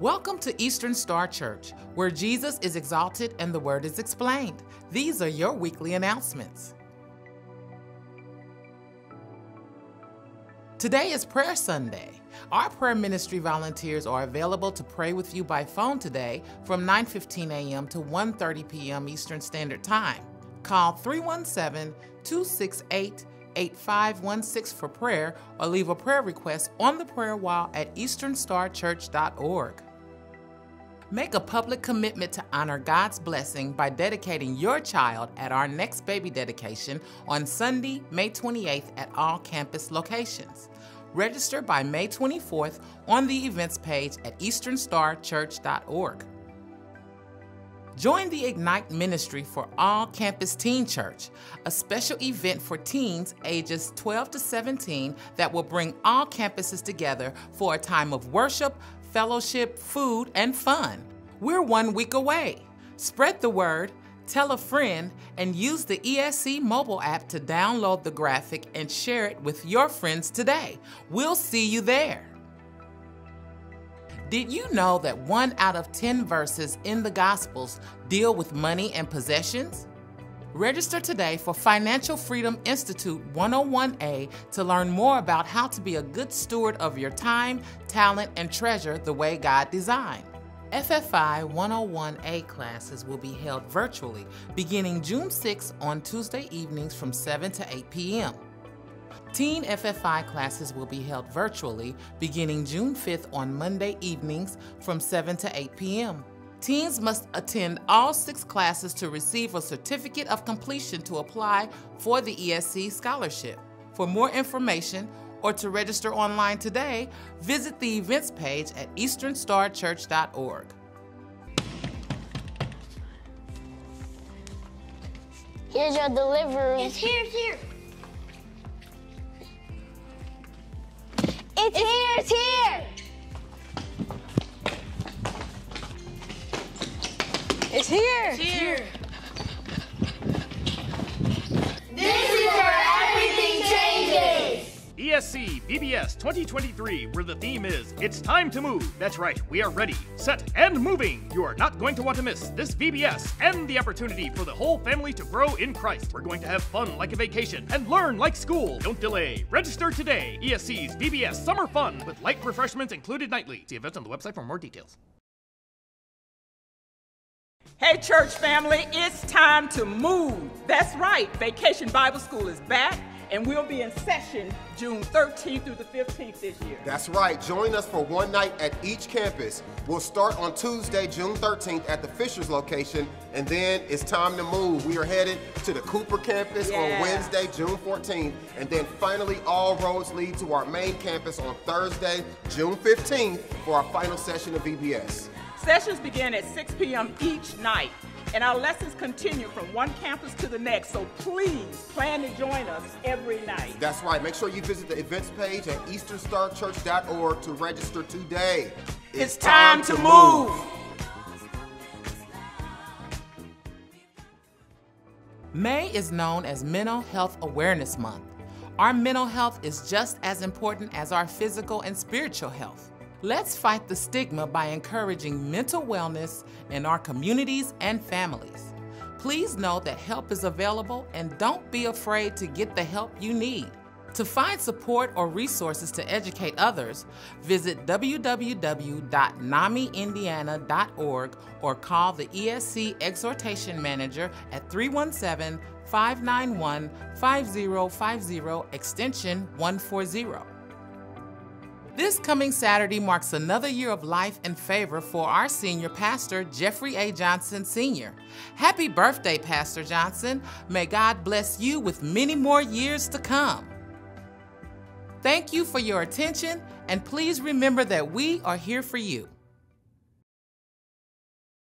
Welcome to Eastern Star Church, where Jesus is exalted and the Word is explained. These are your weekly announcements. Today is Prayer Sunday. Our prayer ministry volunteers are available to pray with you by phone today from 9:15 a.m. to 1:30 p.m. Eastern Standard Time. Call 317-268-8516 for prayer or leave a prayer request on the prayer wall at easternstarchurch.org. Make a public commitment to honor God's blessing by dedicating your child at our next baby dedication on Sunday, May 28th at all campus locations. Register by May 24th on the events page at easternstarchurch.org. Join the Ignite Ministry for All Campus Teen Church, a special event for teens ages 12 to 17 that will bring all campuses together for a time of worship, fellowship, food, and fun. We're one week away. Spread the word, tell a friend, and use the ESC mobile app to download the graphic and share it with your friends today. We'll see you there. Did you know that one out of 10 verses in the Gospels deal with money and possessions? Register today for Financial Freedom Institute 101A to learn more about how to be a good steward of your time, talent, and treasure the way God designed. FFI 101A classes will be held virtually beginning June 6 on Tuesday evenings from 7 to 8 p.m. Teen FFI classes will be held virtually beginning June 5th on Monday evenings from 7 to 8 p.m. Teens must attend all six classes to receive a certificate of completion to apply for the ESC scholarship. For more information or to register online today, visit the events page at easternstarchurch.org. Here's your delivery. It's here, it's here. It's here, it's here. It's here. It's here. This is where everything changes. ESC VBS 2023, where the theme is It's Time to Move. That's right, we are ready, set, and moving. You are not going to want to miss this VBS and the opportunity for the whole family to grow in Christ. We're going to have fun like a vacation and learn like school. Don't delay. Register today. ESC's VBS Summer Fun with light refreshments included nightly. See events on the website for more details. Hey, church family, it's time to move. That's right, Vacation Bible School is back, and we'll be in session June 13th through the 15th this year. That's right. Join us for one night at each campus. We'll start on Tuesday, June 13th at the Fishers location, and then it's time to move. We are headed to the Cooper campus Yeah. on Wednesday, June 14th, and then finally all roads lead to our main campus on Thursday, June 15th for our final session of VBS. Sessions begin at 6 p.m. each night, and our lessons continue from one campus to the next, so please plan to join us every night. That's right. Make sure you visit the events page at easternstarchurch.org to register today. It's time to move. May is known as Mental Health Awareness Month. Our mental health is just as important as our physical and spiritual health. Let's fight the stigma by encouraging mental wellness in our communities and families. Please know that help is available and don't be afraid to get the help you need. To find support or resources to educate others, visit www.namiindiana.org or call the ESC Exhortation Manager at 317 591 5050 extension 140. This coming Saturday marks another year of life and favor for our senior pastor, Jeffrey A. Johnson Sr. Happy birthday, Pastor Johnson. May God bless you with many more years to come. Thank you for your attention, and please remember that we are here for you.